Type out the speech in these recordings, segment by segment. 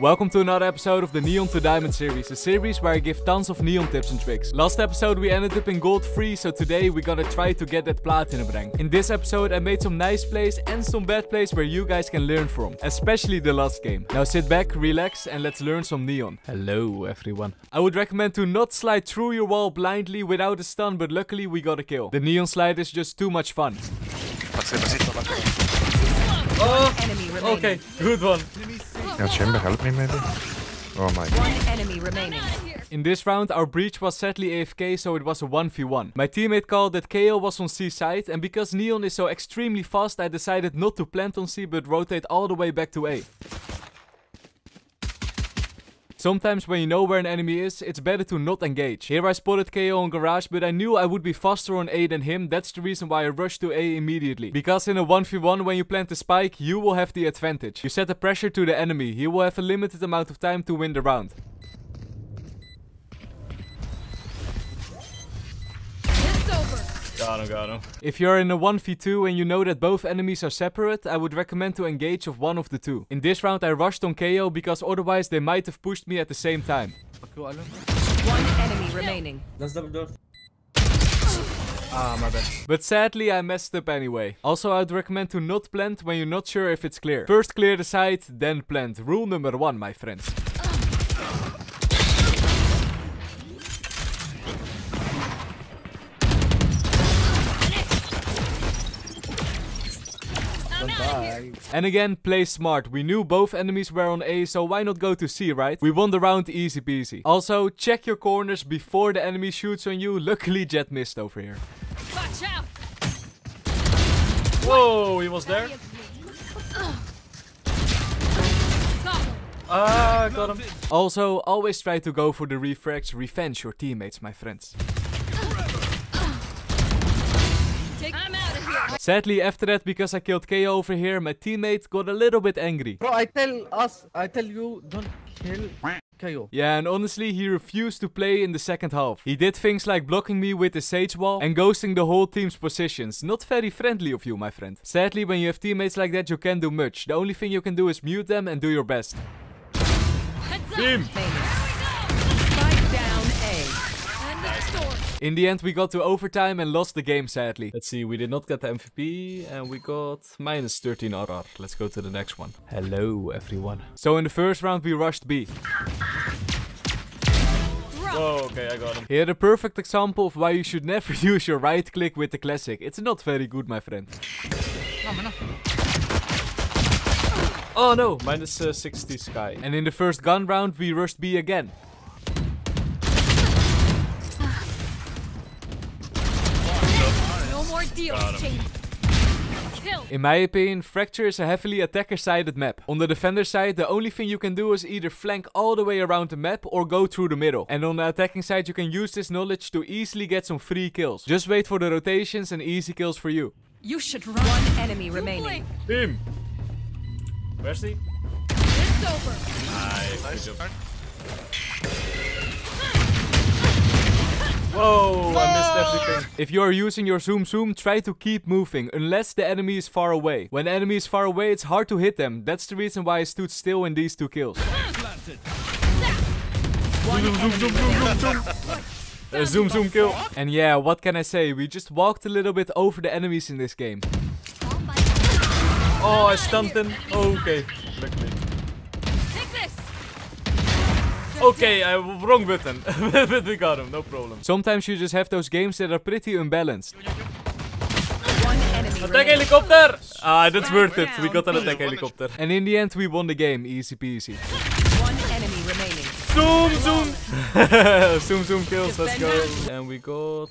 Welcome to another episode of the Neon to Diamond series, a series where I give tons of neon tips and tricks. Last episode we ended up in gold free, so today we're gonna try to get that platinum rank. In this episode I made some nice plays and some bad plays where you guys can learn from, especially the last game. Now sit back, relax and let's learn some neon. Hello everyone. I would recommend to not slide through your wall blindly without a stun, but luckily we got a kill. The neon slide is just too much fun. Oh, okay, good one. Yeah, chamber, help me maybe. Oh my god. One enemy remaining. In this round, our breach was sadly AFK, so it was a 1v1. My teammate called that KAY/O was on C side, and because Neon is so extremely fast, I decided not to plant on C, but rotate all the way back to A. Sometimes when you know where an enemy is, it's better to not engage. Here I spotted KAY/O on garage, but I knew I would be faster on A than him. That's the reason why I rushed to A immediately. Because in a 1v1, when you plant the spike, you will have the advantage. You set the pressure to the enemy. He will have a limited amount of time to win the round. Got him, got him. If you're in a 1v2 and you know that both enemies are separate, I would recommend to engage of one of the two. In this round I rushed on KAY/O because otherwise they might have pushed me at the same time. One enemy remaining. That's double door. Ah, my bad. But sadly I messed up anyway. Also I'd recommend to not plant when you're not sure if it's clear. First clear the site, then plant. Rule number one, my friends. And again, play smart. We knew both enemies were on A, so why not go to C, right? We won the round easy peasy. Also, check your corners before the enemy shoots on you. Luckily, Jett missed over here. Watch out! Whoa, he was there. Ah, got him. Also, always try to go for the refrags. Revenge your teammates, my friends. Sadly, after that, because I killed KAY/O over here, my teammate got a little bit angry. Bro, I tell us, I tell you, don't kill KAY/O. Yeah, and honestly, he refused to play in the second half. He did things like blocking me with the Sage Wall and ghosting the whole team's positions. Not very friendly of you, my friend. Sadly, when you have teammates like that, you can't do much. The only thing you can do is mute them and do your best. Heads up! Team! In the end, we got to overtime and lost the game, sadly. Let's see, we did not get the MVP and we got minus 13 RR. Let's go to the next one. Hello, everyone. So in the first round, we rushed B. Whoa, okay, I got him. Here, the perfect example of why you should never use your right click with the classic. It's not very good, my friend. Oh no, minus uh, 60 sky. And in the first gun round, we rushed B again. No more deals, Jane. Kill. In my opinion, Fracture is a heavily attacker-sided map. On the defender side, the only thing you can do is either flank all the way around the map or go through the middle. And on the attacking side, you can use this knowledge to easily get some free kills. Just wait for the rotations and easy kills for you. You should run. One enemy You remaining. blink. Team! Where's he? It's over. Whoa, I missed everything. If you are using your zoom zoom, try to keep moving, unless the enemy is far away. When the enemy is far away, it's hard to hit them. That's the reason why I stood still in these two kills. One enemy remaining. A zoom zoom kill. And yeah, what can I say? We just walked a little bit over the enemies in this game. Oh, I stunned him. Okay, luckily. Take this. Okay, I wrong button. but we got him, no problem. Sometimes you just have those games that are pretty unbalanced. Attack helicopter! Ah, that's worth it. We got an attack helicopter. And in the end, we won the game. Easy peasy. One enemy remaining. Zoom, zoom! zoom, zoom kills, let's go. And we got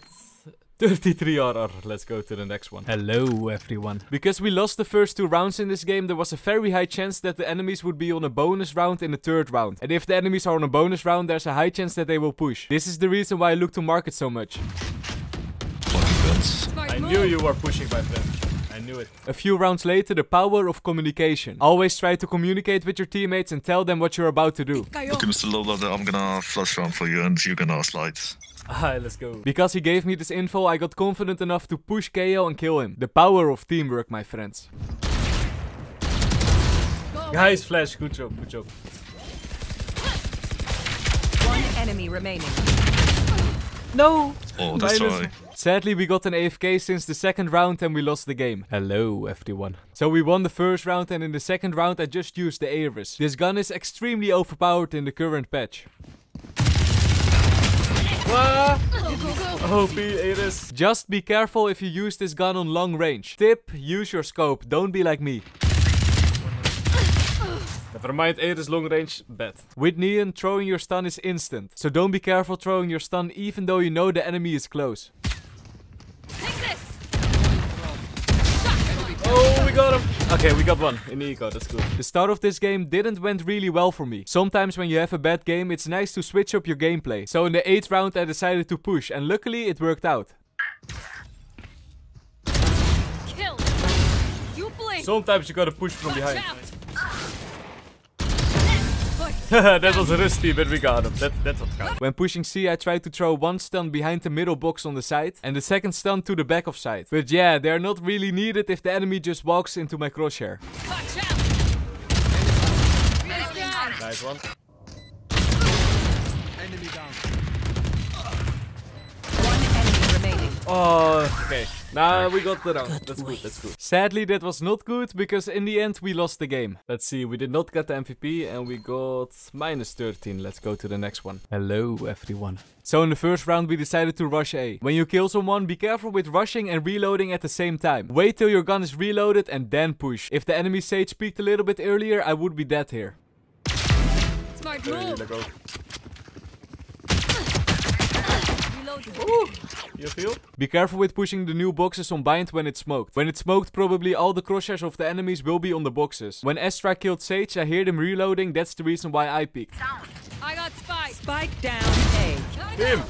33 RR. Let's go to the next one. Hello, everyone. Because we lost the first two rounds in this game, there was a very high chance that the enemies would be on a bonus round in the third round. And if the enemies are on a bonus round, there's a high chance that they will push. This is the reason why I look to market so much. I knew you were pushing, my friend. I knew it. A few rounds later, the power of communication. Always try to communicate with your teammates and tell them what you're about to do. KAY/O. Okay, Mr. Lowlander, I'm gonna flash round for you and you're gonna slide. Alright, let's go. Because he gave me this info, I got confident enough to push KAY/O and kill him. The power of teamwork, my friends. Go. Guys, flash, good job, good job. One enemy remaining. No! Oh, that's Minus- right. Sadly, we got an AFK since the second round and we lost the game. Hello, FD1. So we won the first round and in the second round I just used the Ares. This gun is extremely overpowered in the current patch. OP oh, Ares. Just be careful if you use this gun on long range. Tip, use your scope, don't be like me. Never mind, Ares long range, bad. With Neon, throwing your stun is instant. So don't be careful throwing your stun even though you know the enemy is close. Take this. Oh, we got him. Okay, we got one in the eco. That's good. The start of this game didn't went really well for me. Sometimes when you have a bad game, it's nice to switch up your gameplay. So in the 8th round I decided to push and luckily it worked out. Kill. You. Sometimes you gotta push from Watch out. That was rusty, but we got him. That, that's what counts. When pushing C, I tried to throw one stun behind the middle box on the side and the second stun to the back of side. But yeah, they're not really needed if the enemy just walks into my crosshair. Watch out. Nice down. One. One enemy remaining. Oh, okay. Now we got the round. That's good, that's good. Sadly, that was not good because in the end we lost the game. Let's see, we did not get the MVP and we got minus 13. Let's go to the next one. Hello, everyone. So in the first round we decided to rush A. When you kill someone, be careful with rushing and reloading at the same time. Wait till your gun is reloaded and then push. If the enemy sage peeked a little bit earlier, I would be dead here. Smart move. Go. You feel? Be careful with pushing the new boxes on bind when it's smoked. When it's smoked, probably all the crosshairs of the enemies will be on the boxes. When Astra killed Sage, I hear them reloading, that's the reason why I peeked. I got spike. Spike down A. Him!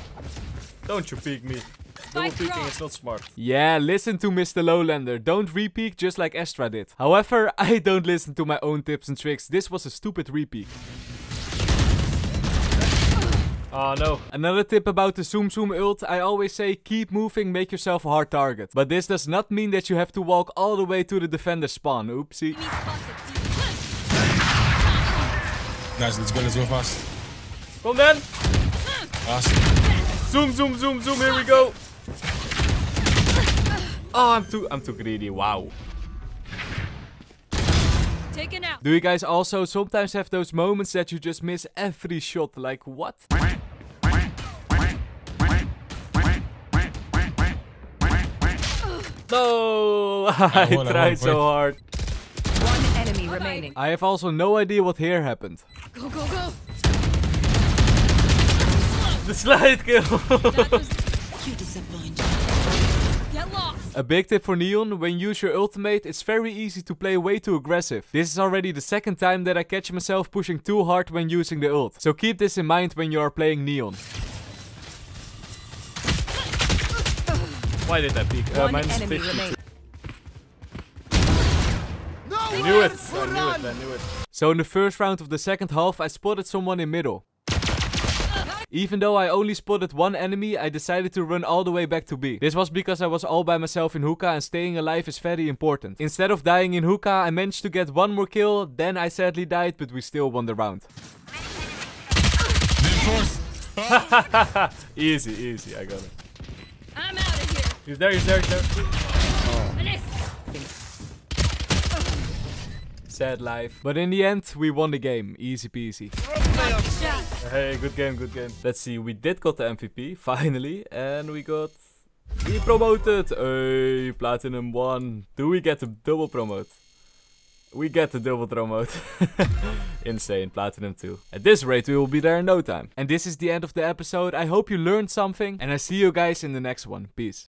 Don't you peek me. Spike drop. not smart. Yeah, listen to Mr. Lowlander. Don't repeat just like Astra did. However, I don't listen to my own tips and tricks. This was a stupid repeat. Oh no. Another tip about the Zoom Zoom ult, I always say keep moving, make yourself a hard target. But this does not mean that you have to walk all the way to the defender spawn, oopsie. Enemy spotted. Guys, let's go, let's go fast. Come then! Fast. Zoom, zoom, zoom, zoom, here we go! Oh, I'm too, I'm too greedy, wow. Taken out. Do you guys also sometimes have those moments that you just miss every shot? Like, what? No! I hold tried so hard. One enemy remaining. I have also no idea what here happened. Go, go, go. The slide kill! That was... You disappoint. Get lost. A big tip for Neon, when you use your ultimate, it's very easy to play way too aggressive. This is already the second time that I catch myself pushing too hard when using the ult. So keep this in mind when you are playing Neon. Why did I peek? Uh, One 50. remaining. I knew it! I knew it, I knew it. So in the first round of the second half, I spotted someone in middle. Even though I only spotted one enemy, I decided to run all the way back to B. This was because I was all by myself in hookah and staying alive is very important. Instead of dying in hookah, I managed to get one more kill, then I sadly died, but we still won the round. Easy, easy, I got it. I'm out of here. He's there, he's there, he's there. Sad life. But in the end, we won the game. Easy peasy. Hey, good game, good game. Let's see, we did got the MVP, finally. And we got... We promoted! Hey, Platinum 1. Do we get the double promote? We get the double promote. Insane, Platinum 2. At this rate, we will be there in no time. And this is the end of the episode. I hope you learned something. And I see you guys in the next one. Peace.